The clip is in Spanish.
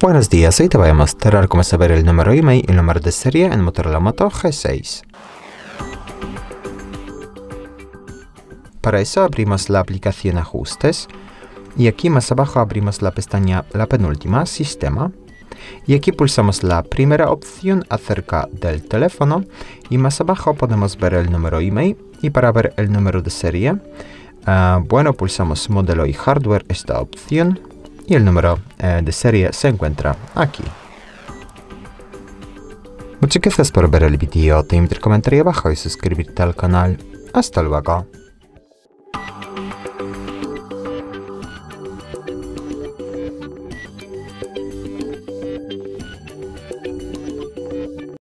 Buenos días, hoy te voy a mostrar cómo saber el número IMEI y el número de serie en Motorola Moto G6. Para eso abrimos la aplicación Ajustes. Y aquí más abajo abrimos la pestaña La penúltima, Sistema. Y aquí pulsamos la primera opción acerca del teléfono. Y más abajo podemos ver el número IMEI y para ver el número de serie, uh, bueno, pulsamos modelo y hardware esta opción y el número eh, de serie se encuentra aquí. Muchas gracias por ver el vídeo, te invito a comentar abajo y suscribirte al canal. Hasta luego.